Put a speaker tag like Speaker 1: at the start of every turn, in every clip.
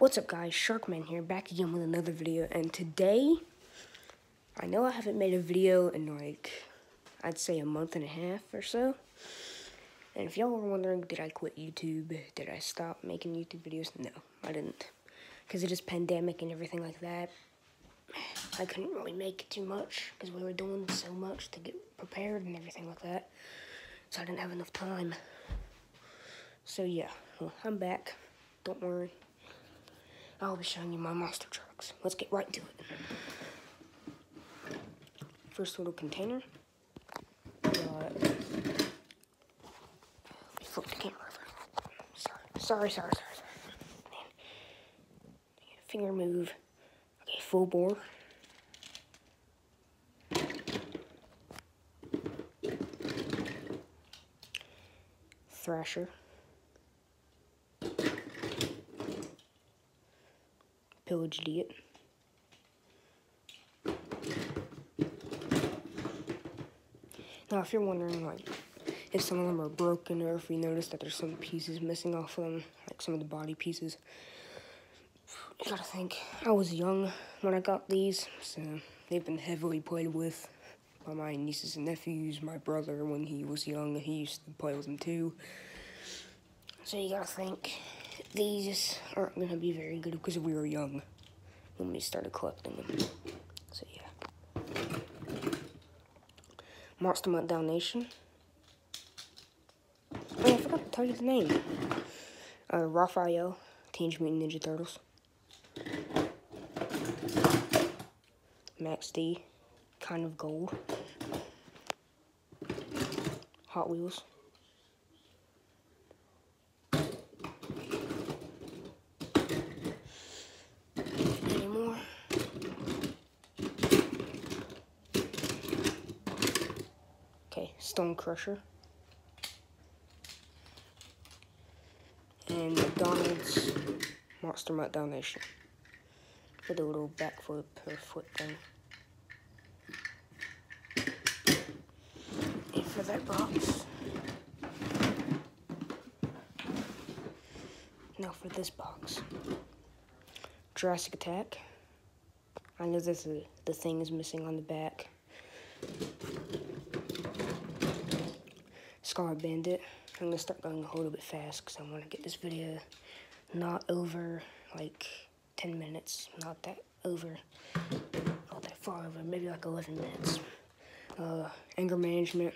Speaker 1: What's up guys, Sharkman here, back again with another video, and today, I know I haven't made a video in like, I'd say a month and a half or so, and if y'all were wondering, did I quit YouTube, did I stop making YouTube videos, no, I didn't, because it is pandemic and everything like that, I couldn't really make too much, because we were doing so much to get prepared and everything like that, so I didn't have enough time, so yeah, well, I'm back, don't worry. I'll be showing you my monster trucks. Let's get right to it. First little container. Got, flip the camera over. Sorry, sorry, sorry, sorry, sorry. Man. Finger move. Okay, Full Boar. Thrasher. Pillaged it. Now, if you're wondering, like, if some of them are broken or if you notice that there's some pieces missing off of them, like some of the body pieces, you gotta think, I was young when I got these, so they've been heavily played with by my nieces and nephews, my brother, when he was young, he used to play with them too. So you gotta think, these aren't to be very good because we were young when we started collecting them. So, yeah. Monster Mutt Dalmatian. Oh, I forgot to tell you the name. Uh, Raphael, Teenage Mutant Ninja Turtles. Max D, kind of gold. Hot Wheels. Stone Crusher. And McDonald's Monster Mutt Dalmatian. With a little backflip per foot thing. And for that box. Now for this box. Jurassic Attack. I know this is, the thing is missing on the back. Scar Bandit. I'm gonna start going a little bit fast because I want to get this video not over like 10 minutes, not that over, not that far over, maybe like 11 minutes. Uh, anger management.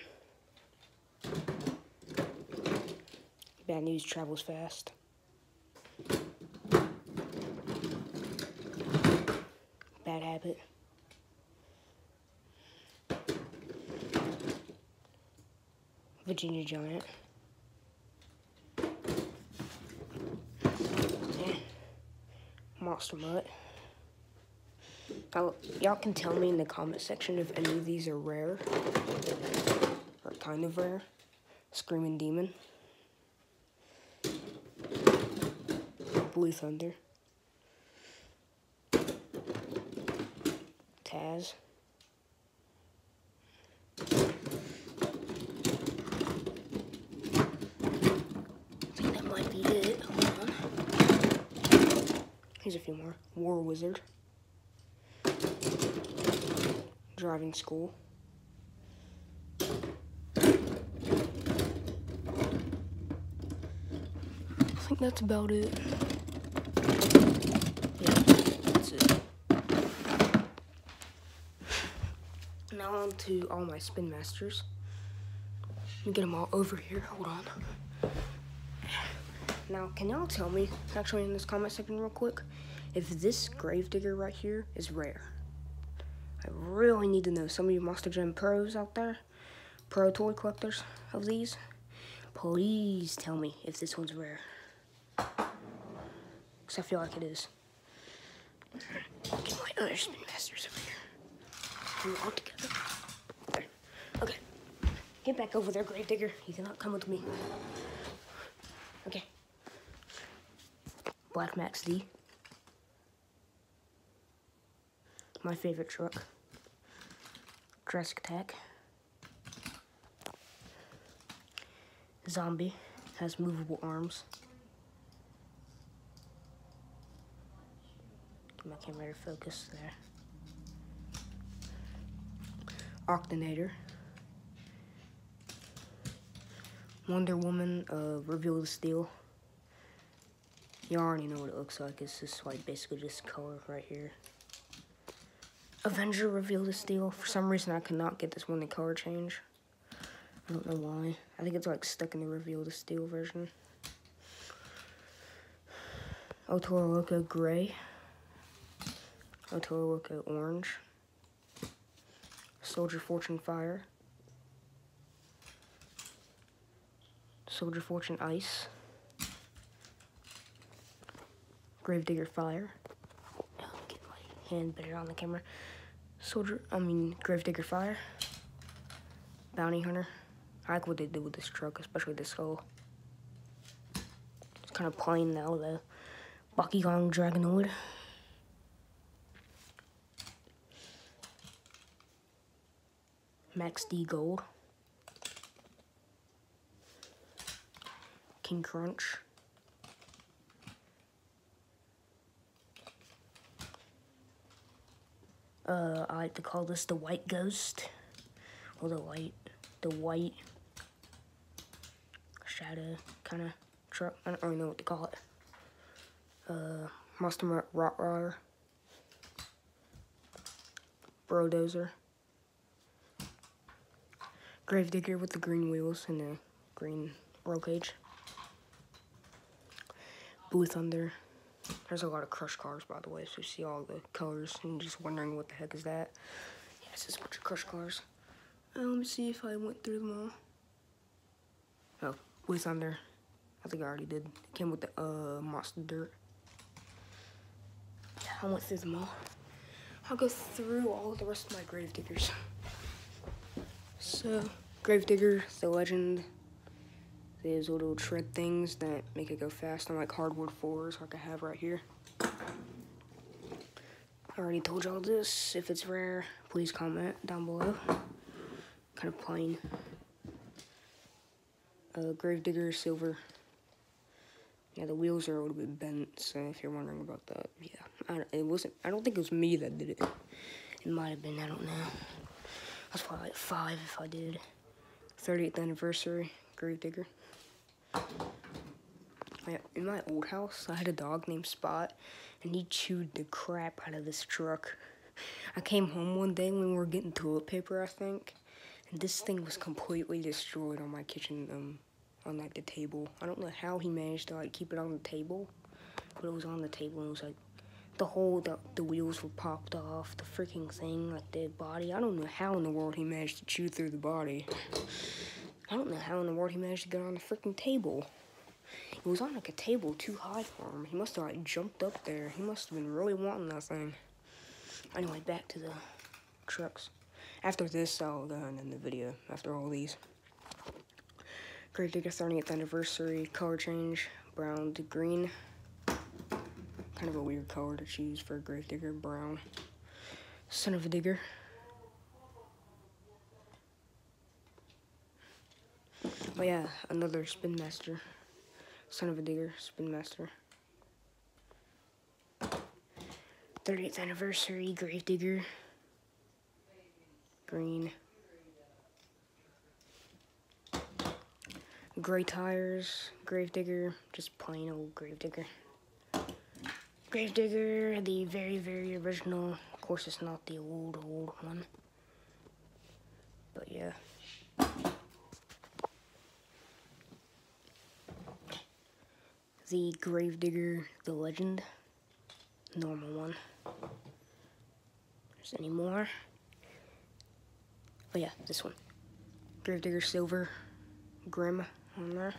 Speaker 1: Bad news travels fast. Bad habit. Virginia Giant. Monster Mutt. Y'all can tell me in the comment section if any of these are rare. Or kind of rare. Screaming Demon. Blue Thunder. Taz. Here's a few more. War Wizard. Driving School. I think that's about it. Yeah, that's it. Now on to all my Spin Masters. Let me get them all over here. Hold on. Now, can y'all tell me, actually in this comment section real quick, if this Gravedigger right here is rare? I really need to know. Some of you Monster Jam pros out there, pro toy collectors of these, please tell me if this one's rare. Because I feel like it is. Get my other spin masters over here. all together. Okay. Get back over there, Gravedigger. You cannot come with me. Okay. Black Max D. My favorite truck. Jurassic Attack. Zombie has movable arms. Get my camera to focus there. Octonator. Wonder Woman, uh, Reveal the Steel. You already know what it looks like. It's just like basically just color right here. Avenger Reveal the Steel. For some reason, I could not get this one in color change. I don't know why. I think it's like stuck in the Reveal the Steel version. El Toro Loco Gray. El Toro Loco Orange. Soldier Fortune Fire. Soldier Fortune Ice. Gravedigger Fire. Oh, get my hand better on the camera. Soldier, I mean, Gravedigger Fire. Bounty Hunter. I like what they did with this truck, especially this skull. It's kind of plain now, the Bakugan Dragonoid. Max D Gold. King Crunch. Uh, I like to call this the White Ghost. Or the white, the white shadow kind of truck. I don't really know what to call it. Uh, Monster Rottweiler. Brodozer. Gravedigger with the green wheels and the green roll cage. Blue Thunder. There's a lot of crush cars, by the way, so you see all the colors and just wondering what the heck is that. Yeah, it's just a bunch of crush cars. Uh, let me see if I went through them all. Oh, Blue Thunder. I think I already did. It came with the uh, Monster Dirt. Yeah, I went through them all. I'll go through all the rest of my Gravediggers. So, Gravedigger, the legend, these little tread things that make it go fast on like hardwood floors like I have right here. I already told y'all this. If it's rare, please comment down below. Kind of plain. Uh, Gravedigger silver. Yeah, the wheels are a little bit bent, so if you're wondering about that, yeah. I, it wasn't, I don't think it was me that did it. It might have been, I don't know. I was probably like five if I did. 30th anniversary, Gravedigger. In my old house, I had a dog named Spot, and he chewed the crap out of this truck. I came home one day when we were getting toilet paper, I think, and this thing was completely destroyed on my kitchen, um, on like the table. I don't know how he managed to like keep it on the table, but it was on the table and it was like the whole the, the wheels were popped off, the freaking thing, like the body. I don't know how in the world he managed to chew through the body. I don't know how in the world he managed to get on the freaking table. It was on like a table too high for him. He must have like jumped up there. He must have been really wanting that thing. Anyway, back to the trucks. After this, I'll go and end the video. After all these. Great Gravedigger 30th anniversary color change, brown to green kind of a weird color to choose for a Gravedigger, brown. Son of a Digger. Oh yeah, another Spin Master. Son of a Digger, Spin Master. 30th anniversary, Gravedigger. Green. Gray tires, Gravedigger, just plain old grave Gravedigger. Gravedigger, the very, very original. Of course, it's not the old, old one. But yeah. The Gravedigger, the legend. Normal one. There's any more. Oh yeah, this one. Gravedigger Silver, Grim on there.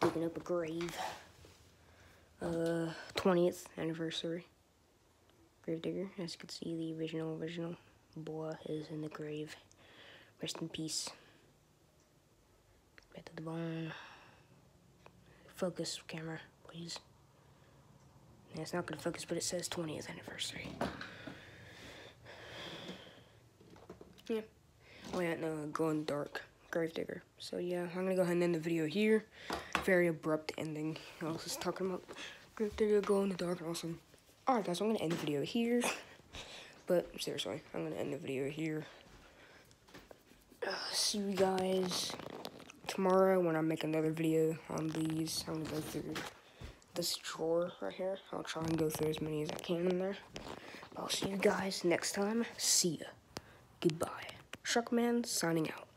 Speaker 1: Digging up a grave uh, 20th anniversary. Gravedigger, as you can see, the original, original boa is in the grave. Rest in peace. Bad to the Bone. Focus camera, please. Yeah, it's not gonna focus, but it says 20th anniversary. Yeah. Oh yeah, no, going dark. Gravedigger. So yeah, I'm gonna go ahead and end the video here very abrupt ending. I was just talking about Gravedigger Glow in the Dark awesome. Alright guys, I'm gonna end the video here. But seriously, I'm gonna end the video here. Uh, see you guys tomorrow when I make another video on these. I'm gonna go through this drawer right here. I'll try and go through as many as I can in there. I'll see you guys next time. See ya. Goodbye. Sharkman signing out.